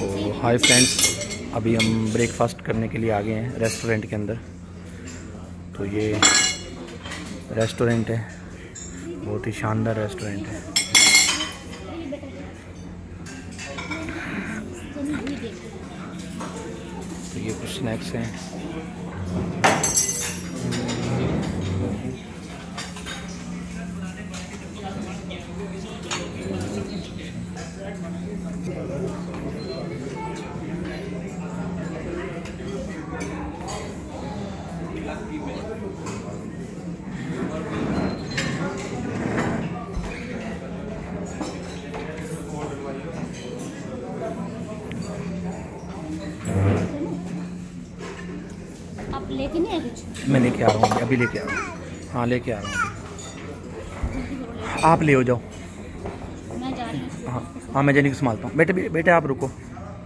तो hi friends अभी हम ब्रेकफास्ट करने के लिए आ गए हैं रेस्टोरेंट के अंदर। तो ये रेस्टोरेंट है, बहुत ही शानदार रेस्टोरेंट है। तो ये कुछ स्नैक्स हैं। आप लेके नहीं आए? कुछ मैं लेके आ रहा हूँ अभी लेके आ रहा हूँ। हाँ लेके आ रहा हूँ। आप ले हो जाओ। मैं जा रही हूँ। हाँ हाँ मैं जैनिक को संभालता हूँ। बेटे बेटे आप रुको।